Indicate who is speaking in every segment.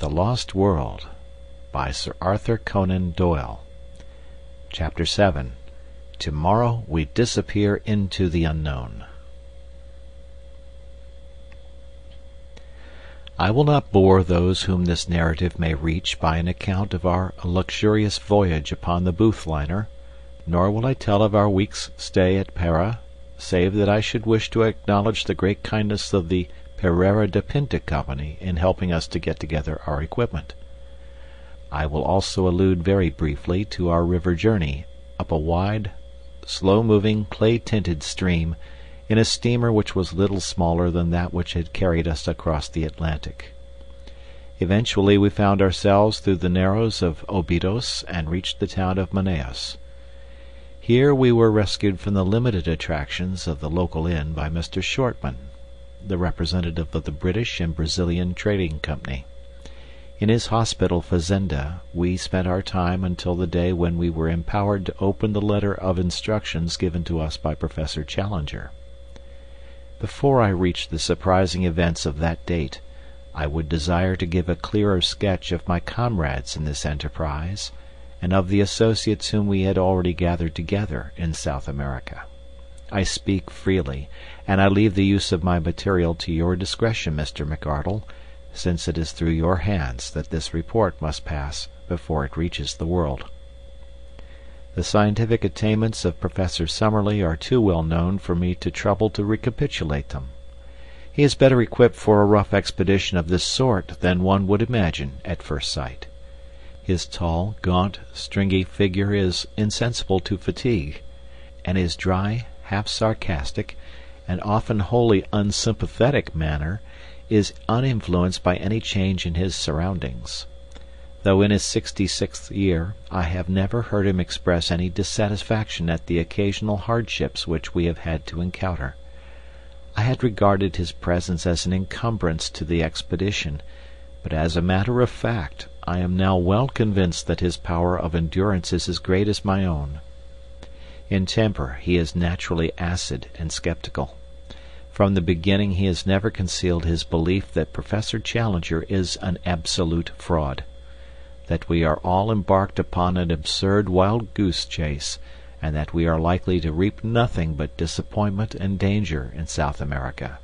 Speaker 1: THE LOST WORLD by Sir Arthur Conan Doyle. CHAPTER VII Tomorrow We Disappear into the Unknown. I will not bore those whom this narrative may reach by an account of our luxurious voyage upon the Booth liner, nor will I tell of our week's stay at Para, save that I should wish to acknowledge the great kindness of the Pereira da Pinta Company in helping us to get together our equipment. I will also allude very briefly to our river journey up a wide, slow moving, clay tinted stream in a steamer which was little smaller than that which had carried us across the Atlantic. Eventually we found ourselves through the narrows of Obidos and reached the town of Manaos. Here we were rescued from the limited attractions of the local inn by Mr. Shortman, the representative of the British and Brazilian Trading Company. In his hospital fazenda we spent our time until the day when we were empowered to open the letter of instructions given to us by Professor Challenger. Before I reach the surprising events of that date, I would desire to give a clearer sketch of my comrades in this enterprise, and of the associates whom we had already gathered together in South America. I speak freely, and I leave the use of my material to your discretion, Mr. McArdle, since it is through your hands that this report must pass before it reaches the world. The scientific attainments of Professor Summerlee are too well known for me to trouble to recapitulate them. He is better equipped for a rough expedition of this sort than one would imagine at first sight. His tall, gaunt, stringy figure is insensible to fatigue, and his dry, half sarcastic, and often wholly unsympathetic manner is uninfluenced by any change in his surroundings. Though in his sixty sixth year, I have never heard him express any dissatisfaction at the occasional hardships which we have had to encounter. I had regarded his presence as an encumbrance to the expedition, but as a matter of fact I am now well convinced that his power of endurance is as great as my own. In temper he is naturally acid and skeptical. From the beginning he has never concealed his belief that Professor Challenger is an absolute fraud, that we are all embarked upon an absurd wild goose chase, and that we are likely to reap nothing but disappointment and danger in South America,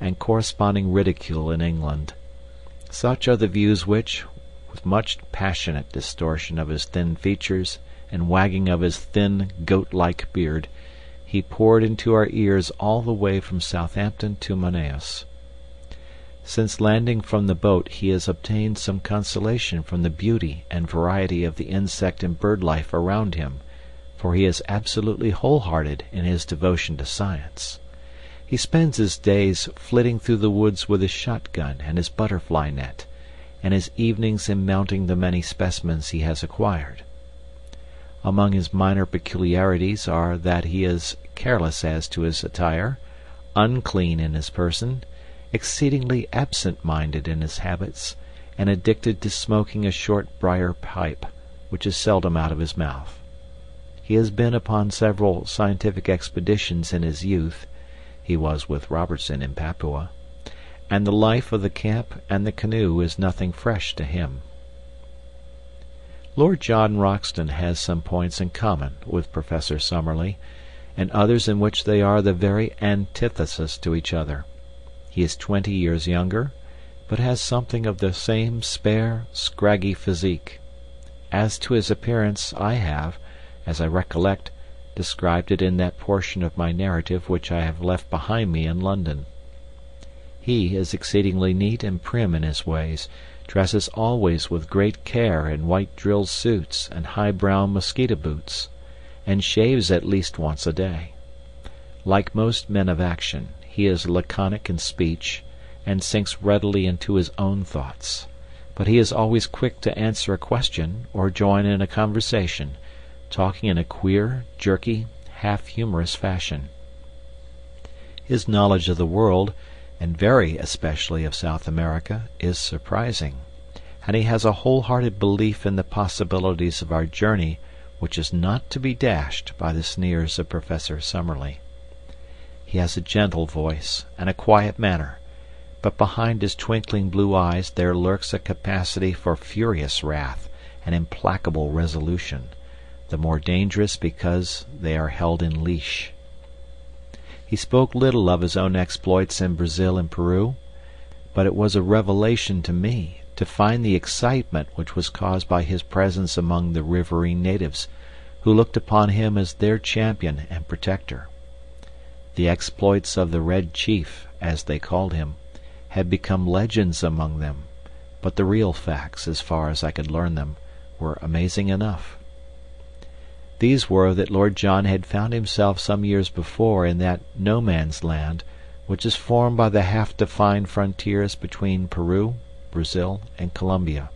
Speaker 1: and corresponding ridicule in England. Such are the views which, with much passionate distortion of his thin features and wagging of his thin, goat like beard, he poured into our ears all the way from Southampton to Manaos. Since landing from the boat he has obtained some consolation from the beauty and variety of the insect and bird life around him, for he is absolutely wholehearted in his devotion to science. He spends his days flitting through the woods with his shotgun and his butterfly net, and his evenings in mounting the many specimens he has acquired. Among his minor peculiarities are that he is careless as to his attire, unclean in his person, exceedingly absent minded in his habits, and addicted to smoking a short briar pipe, which is seldom out of his mouth. He has been upon several scientific expeditions in his youth he was with Robertson in Papua and the life of the camp and the canoe is nothing fresh to him. Lord John Roxton has some points in common with Professor Summerlee, and others in which they are the very antithesis to each other. He is twenty years younger, but has something of the same spare, scraggy physique. As to his appearance, I have, as I recollect, described it in that portion of my narrative which I have left behind me in London. He is exceedingly neat and prim in his ways, dresses always with great care in white drill suits and high brown mosquito boots, and shaves at least once a day. Like most men of action, he is laconic in speech, and sinks readily into his own thoughts, but he is always quick to answer a question or join in a conversation, talking in a queer, jerky, half humorous fashion. His knowledge of the world and very especially of South America, is surprising, and he has a wholehearted belief in the possibilities of our journey which is not to be dashed by the sneers of Professor Summerlee. He has a gentle voice and a quiet manner, but behind his twinkling blue eyes there lurks a capacity for furious wrath and implacable resolution, the more dangerous because they are held in leash. He spoke little of his own exploits in Brazil and Peru, but it was a revelation to me to find the excitement which was caused by his presence among the riverine natives, who looked upon him as their champion and protector. The exploits of the Red Chief, as they called him, had become legends among them, but the real facts, as far as I could learn them, were amazing enough. These were that Lord John had found himself some years before in that no man's land which is formed by the half defined frontiers between Peru, Brazil, and Colombia.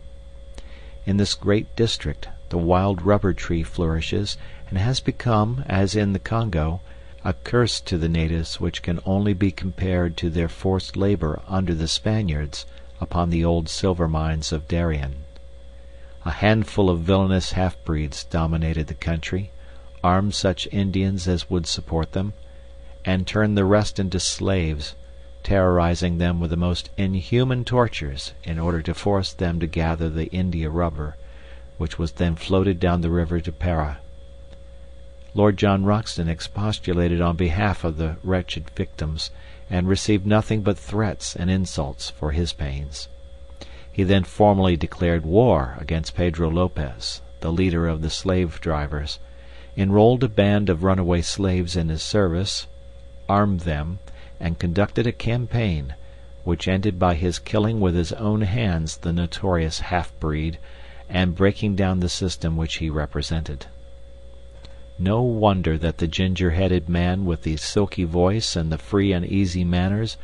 Speaker 1: In this great district the wild rubber tree flourishes and has become, as in the Congo, a curse to the natives which can only be compared to their forced labor under the Spaniards upon the old silver mines of Darien. A handful of villainous half breeds dominated the country, armed such Indians as would support them, and turned the rest into slaves, terrorizing them with the most inhuman tortures in order to force them to gather the India rubber, which was then floated down the river to Para. Lord John Roxton expostulated on behalf of the wretched victims, and received nothing but threats and insults for his pains. He then formally declared war against Pedro Lopez, the leader of the slave drivers, enrolled a band of runaway slaves in his service, armed them, and conducted a campaign, which ended by his killing with his own hands the notorious half breed, and breaking down the system which he represented. No wonder that the ginger headed man with the silky voice and the free and easy manners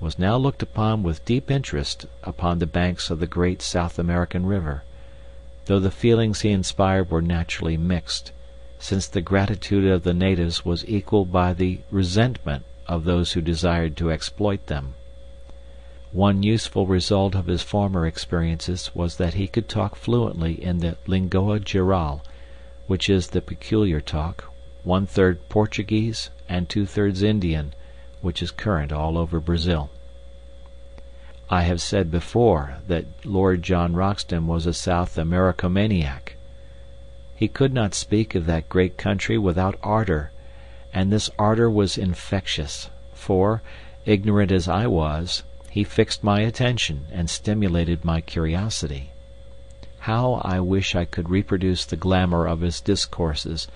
Speaker 1: was now looked upon with deep interest upon the banks of the great South American river, though the feelings he inspired were naturally mixed, since the gratitude of the natives was equaled by the resentment of those who desired to exploit them. One useful result of his former experiences was that he could talk fluently in the Lingoa Geral which is the peculiar talk, one third Portuguese and two thirds Indian, which is current all over Brazil. I have said before that Lord John Roxton was a South Americomaniac. He could not speak of that great country without ardor, and this ardor was infectious, for, ignorant as I was, he fixed my attention and stimulated my curiosity. How I wish I could reproduce the glamour of his discourses,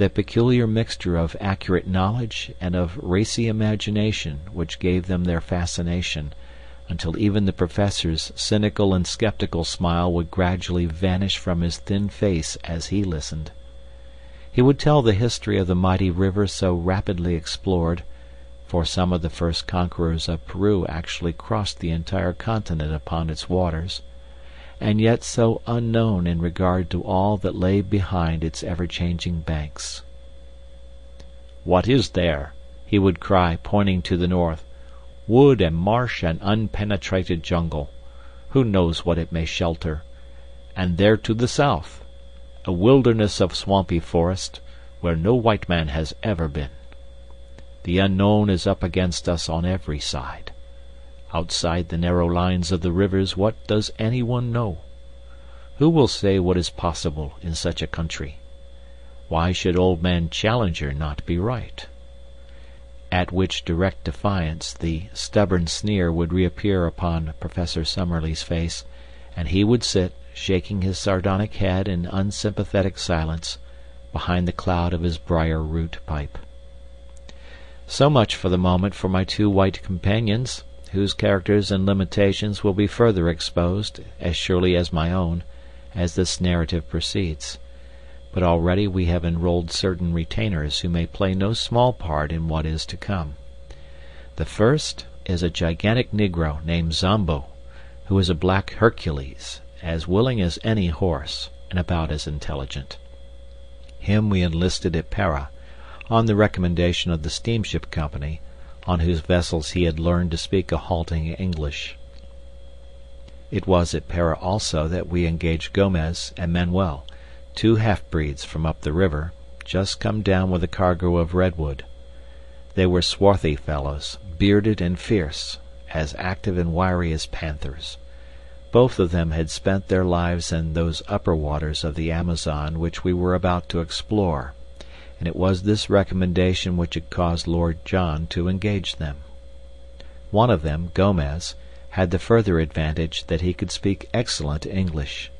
Speaker 1: that peculiar mixture of accurate knowledge and of racy imagination which gave them their fascination, until even the Professor's cynical and skeptical smile would gradually vanish from his thin face as he listened. He would tell the history of the mighty river so rapidly explored, for some of the first conquerors of Peru actually crossed the entire continent upon its waters and yet so unknown in regard to all that lay behind its ever-changing banks. "What is there?" he would cry, pointing to the north. "Wood and marsh and unpenetrated jungle. Who knows what it may shelter? And there to the south, a wilderness of swampy forest, where no white man has ever been. The unknown is up against us on every side. Outside the narrow lines of the rivers what does anyone know? Who will say what is possible in such a country? Why should old man Challenger not be right? At which direct defiance the stubborn sneer would reappear upon Professor Summerlee's face, and he would sit, shaking his sardonic head in unsympathetic silence, behind the cloud of his briar root pipe. So much for the moment for my two white companions whose characters and limitations will be further exposed, as surely as my own, as this narrative proceeds. But already we have enrolled certain retainers who may play no small part in what is to come. The first is a gigantic negro named Zambo, who is a black Hercules, as willing as any horse, and about as intelligent. Him we enlisted at Para, on the recommendation of the steamship company, on whose vessels he had learned to speak a halting English. It was at Para also that we engaged Gomez and Manuel, two half breeds from up the river, just come down with a cargo of redwood. They were swarthy fellows, bearded and fierce, as active and wiry as panthers. Both of them had spent their lives in those upper waters of the Amazon which we were about to explore, and it was this recommendation which had caused Lord John to engage them. One of them, Gomez, had the further advantage that he could speak excellent English.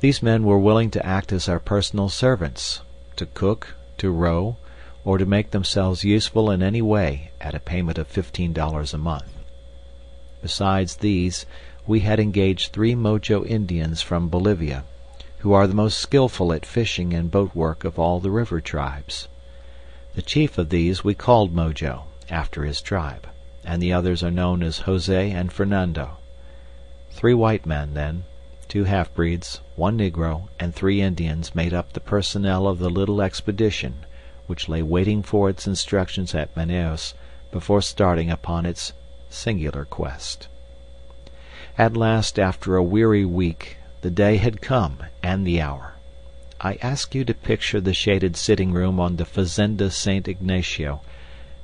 Speaker 1: These men were willing to act as our personal servants, to cook, to row, or to make themselves useful in any way at a payment of fifteen dollars a month. Besides these, we had engaged three Mojo Indians from Bolivia, who are the most skilful at fishing and boat work of all the river tribes. The chief of these we called Mojo, after his tribe, and the others are known as Jose and Fernando. Three white men, then, two half breeds, one negro, and three Indians made up the personnel of the little expedition which lay waiting for its instructions at Manaos before starting upon its singular quest. At last, after a weary week, the day had come and the hour. I ask you to picture the shaded sitting room on the Fazenda St. Ignacio,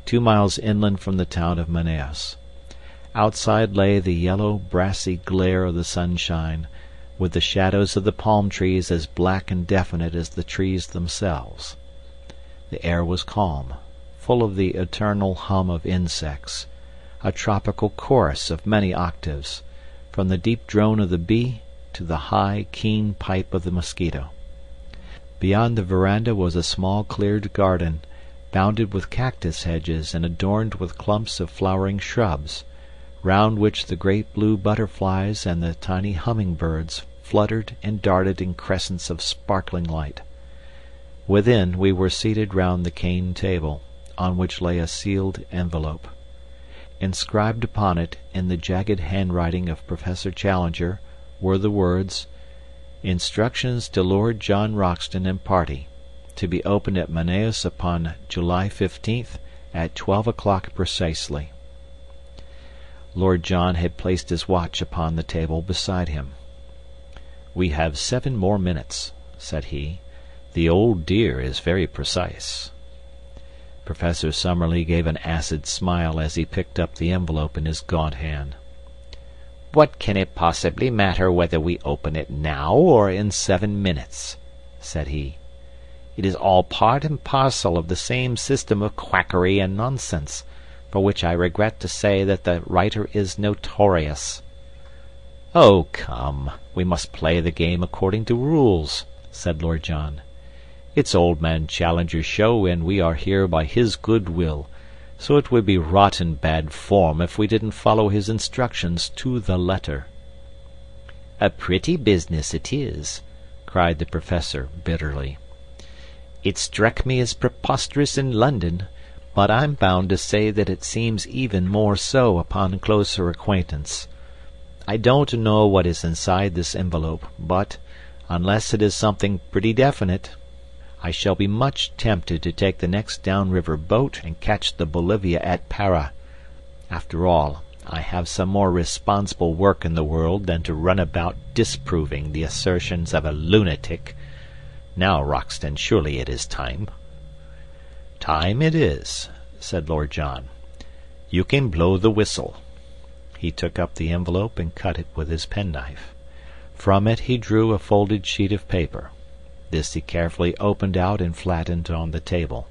Speaker 1: two miles inland from the town of Manaos. Outside lay the yellow, brassy glare of the sunshine, with the shadows of the palm trees as black and definite as the trees themselves. The air was calm, full of the eternal hum of insects, a tropical chorus of many octaves, from the deep drone of the bee to the high, keen pipe of the mosquito. Beyond the veranda was a small cleared garden, bounded with cactus hedges and adorned with clumps of flowering shrubs, round which the great blue butterflies and the tiny humming birds fluttered and darted in crescents of sparkling light. Within, we were seated round the cane table, on which lay a sealed envelope. Inscribed upon it, in the jagged handwriting of Professor Challenger, were the words, "Instructions to Lord John Roxton and party, to be opened at Manaos upon July 15th, at twelve o'clock precisely." Lord John had placed his watch upon the table beside him. "We have seven more minutes," said he. The old dear is very precise." Professor Summerlee gave an acid smile as he picked up the envelope in his gaunt hand. "What can it possibly matter whether we open it now or in seven minutes?" said he. "It is all part and parcel of the same system of quackery and nonsense, for which I regret to say that the writer is notorious." "Oh, come, we must play the game according to rules," said Lord John. It's old man Challenger's show and we are here by his good will, so it would be rotten bad form if we didn't follow his instructions to the letter." "A pretty business it is," cried the Professor, bitterly. "It struck me as preposterous in London, but I'm bound to say that it seems even more so upon closer acquaintance. I don't know what is inside this envelope, but, unless it is something pretty definite, I shall be much tempted to take the next down river boat and catch the Bolivia at Para. After all, I have some more responsible work in the world than to run about disproving the assertions of a lunatic. Now, Roxton, surely it is time." "Time it is," said Lord John. "You can blow the whistle." He took up the envelope and cut it with his penknife. From it he drew a folded sheet of paper. This he carefully opened out and flattened on the table.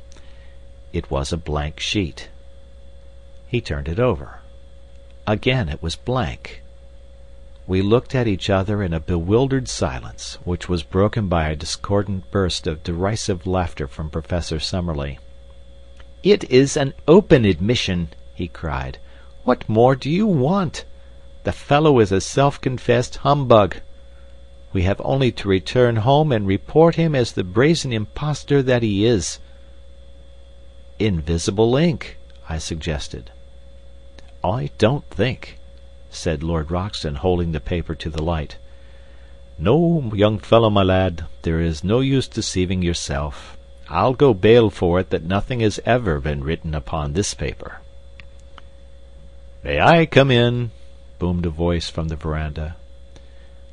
Speaker 1: It was a blank sheet. He turned it over. Again it was blank. We looked at each other in a bewildered silence, which was broken by a discordant burst of derisive laughter from Professor Summerlee. "It is an open admission," he cried. "What more do you want? The fellow is a self confessed humbug. We have only to return home and report him as the brazen impostor that he is." "Invisible ink," I suggested. "I don't think," said Lord Roxton, holding the paper to the light. "No, young fellow my lad, there is no use deceiving yourself. I'll go bail for it that nothing has ever been written upon this paper." "May I come in?" boomed a voice from the veranda.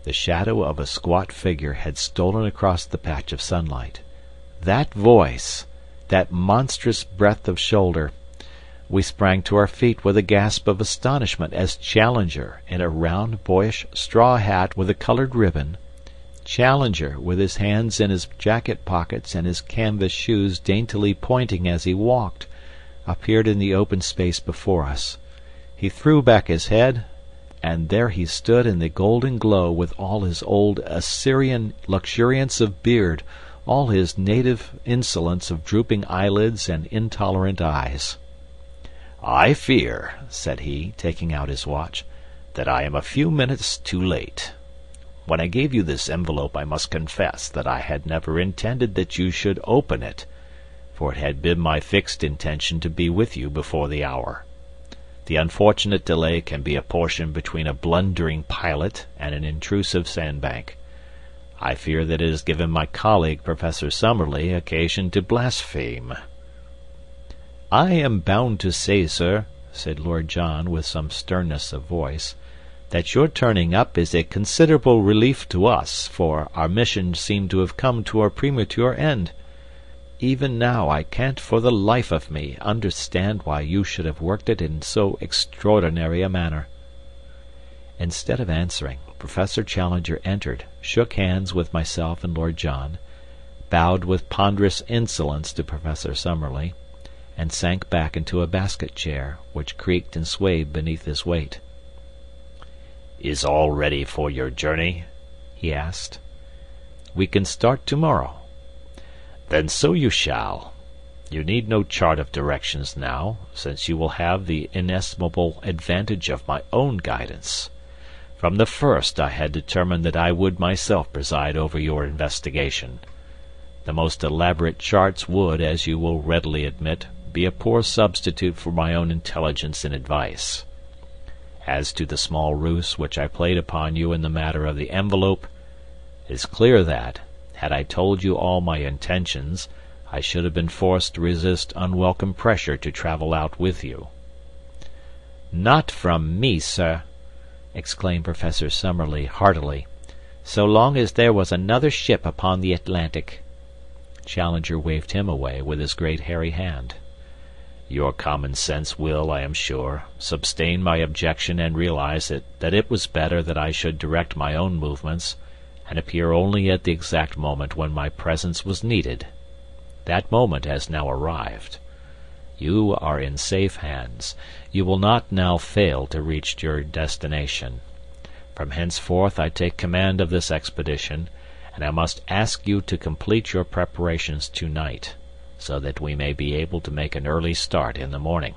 Speaker 1: The shadow of a squat figure had stolen across the patch of sunlight. That voice! That monstrous breadth of shoulder! We sprang to our feet with a gasp of astonishment as Challenger, in a round, boyish straw hat with a colored ribbon Challenger, with his hands in his jacket pockets and his canvas shoes daintily pointing as he walked, appeared in the open space before us. He threw back his head, and there he stood in the golden glow with all his old Assyrian luxuriance of beard, all his native insolence of drooping eyelids and intolerant eyes. "I fear," said he, taking out his watch, "that I am a few minutes too late. When I gave you this envelope I must confess that I had never intended that you should open it, for it had been my fixed intention to be with you before the hour. The unfortunate delay can be apportioned between a blundering pilot and an intrusive sandbank. I fear that it has given my colleague, Professor Summerlee, occasion to blaspheme. "I am bound to say, sir," said Lord John, with some sternness of voice, "that your turning up is a considerable relief to us, for our mission seemed to have come to a premature end. Even now I can't for the life of me understand why you should have worked it in so extraordinary a manner." Instead of answering, Professor Challenger entered, shook hands with myself and Lord John, bowed with ponderous insolence to Professor Summerlee and sank back into a basket chair, which creaked and swayed beneath his weight. "Is all ready for your journey?" he asked. "We can start tomorrow." "Then so you shall. You need no chart of directions now, since you will have the inestimable advantage of my own guidance. From the first I had determined that I would myself preside over your investigation. The most elaborate charts would, as you will readily admit be a poor substitute for my own intelligence and advice. As to the small ruse which I played upon you in the matter of the envelope, it is clear that, had I told you all my intentions, I should have been forced to resist unwelcome pressure to travel out with you." "Not from me, sir!" exclaimed Professor Summerlee, heartily, "so long as there was another ship upon the Atlantic." Challenger waved him away with his great hairy hand. Your common sense will, I am sure, sustain my objection and realize it that it was better that I should direct my own movements, and appear only at the exact moment when my presence was needed. That moment has now arrived. You are in safe hands. You will not now fail to reach your destination. From henceforth I take command of this expedition, and I must ask you to complete your preparations to night so that we may be able to make an early start in the morning.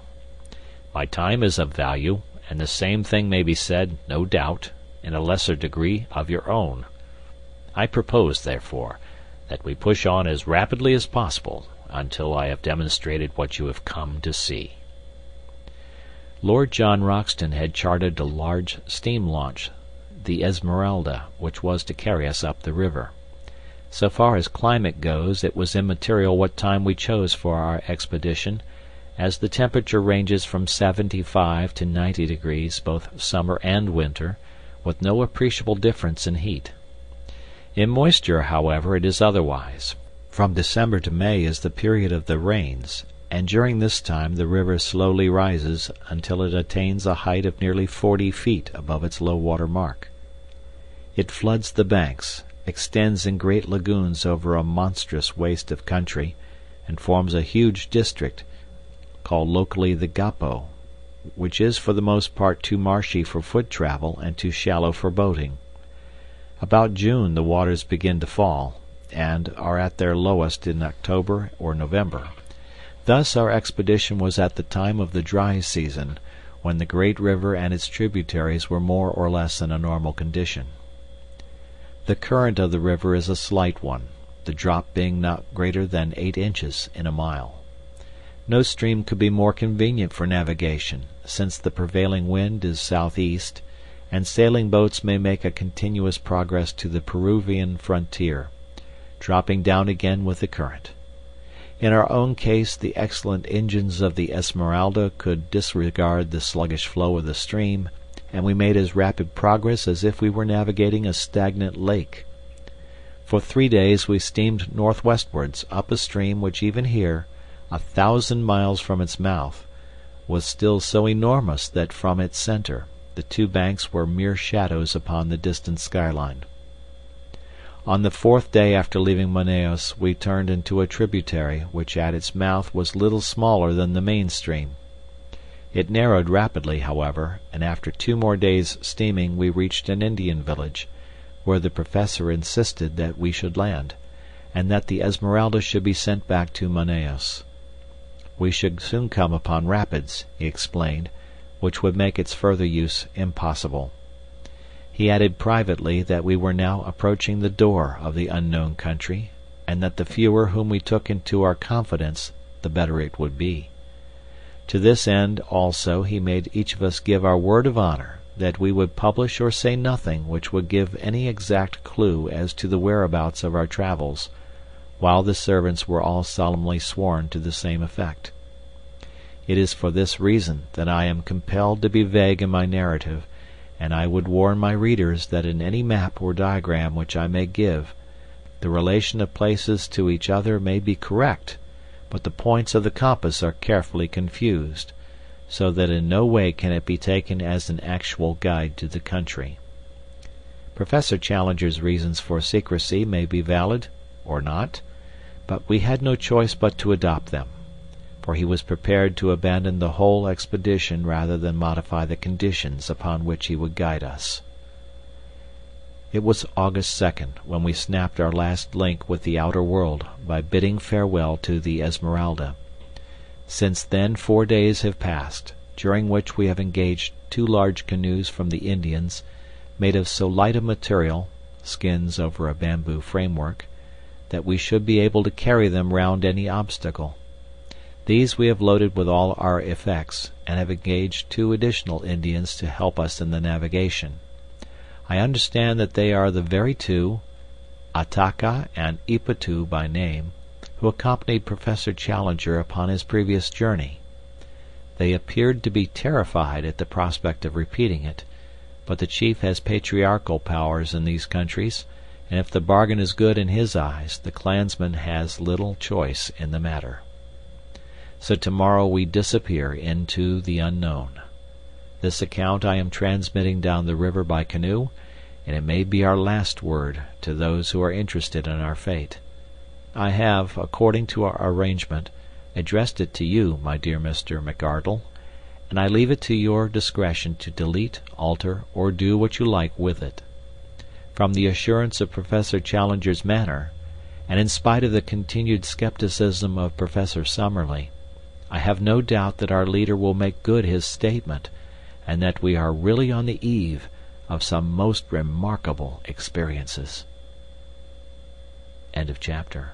Speaker 1: My time is of value, and the same thing may be said, no doubt, in a lesser degree of your own. I propose, therefore, that we push on as rapidly as possible until I have demonstrated what you have come to see." Lord John Roxton had chartered a large steam launch, the Esmeralda, which was to carry us up the river. So far as climate goes it was immaterial what time we chose for our expedition, as the temperature ranges from 75 to 90 degrees both summer and winter, with no appreciable difference in heat. In moisture, however, it is otherwise. From December to May is the period of the rains, and during this time the river slowly rises until it attains a height of nearly 40 feet above its low water mark. It floods the banks, extends in great lagoons over a monstrous waste of country, and forms a huge district, called locally the Gapo, which is for the most part too marshy for foot travel and too shallow for boating. About June the waters begin to fall, and are at their lowest in October or November. Thus our expedition was at the time of the dry season, when the great river and its tributaries were more or less in a normal condition. The current of the river is a slight one, the drop being not greater than eight inches in a mile. No stream could be more convenient for navigation, since the prevailing wind is southeast, and sailing boats may make a continuous progress to the Peruvian frontier, dropping down again with the current. In our own case the excellent engines of the Esmeralda could disregard the sluggish flow of the stream and we made as rapid progress as if we were navigating a stagnant lake. For three days we steamed northwestwards up a stream which even here, a thousand miles from its mouth, was still so enormous that from its center the two banks were mere shadows upon the distant skyline. On the fourth day after leaving Manaos we turned into a tributary which at its mouth was little smaller than the main stream. It narrowed rapidly, however, and after two more days' steaming we reached an Indian village, where the Professor insisted that we should land, and that the Esmeralda should be sent back to Manaos. We should soon come upon rapids, he explained, which would make its further use impossible. He added privately that we were now approaching the door of the unknown country, and that the fewer whom we took into our confidence the better it would be. To this end also he made each of us give our word of honor that we would publish or say nothing which would give any exact clue as to the whereabouts of our travels, while the servants were all solemnly sworn to the same effect. It is for this reason that I am compelled to be vague in my narrative and I would warn my readers that in any map or diagram which I may give, the relation of places to each other may be correct, but the points of the compass are carefully confused, so that in no way can it be taken as an actual guide to the country. Professor Challenger's reasons for secrecy may be valid or not, but we had no choice but to adopt them for he was prepared to abandon the whole expedition rather than modify the conditions upon which he would guide us. It was August 2nd when we snapped our last link with the outer world by bidding farewell to the Esmeralda. Since then four days have passed, during which we have engaged two large canoes from the Indians, made of so light a material skins over a bamboo framework that we should be able to carry them round any obstacle. These we have loaded with all our effects, and have engaged two additional Indians to help us in the navigation. I understand that they are the very two, Ataka and Ipetu by name, who accompanied Professor Challenger upon his previous journey. They appeared to be terrified at the prospect of repeating it, but the chief has patriarchal powers in these countries, and if the bargain is good in his eyes the clansman has little choice in the matter. So tomorrow we disappear into the unknown. This account I am transmitting down the river by canoe, and it may be our last word to those who are interested in our fate. I have, according to our arrangement, addressed it to you, my dear Mr. McArdle, and I leave it to your discretion to delete, alter, or do what you like with it. From the assurance of Professor Challenger's manner, and in spite of the continued skepticism of Professor Summerlee, I have no doubt that our leader will make good his statement, and that we are really on the eve of some most remarkable experiences. End of chapter.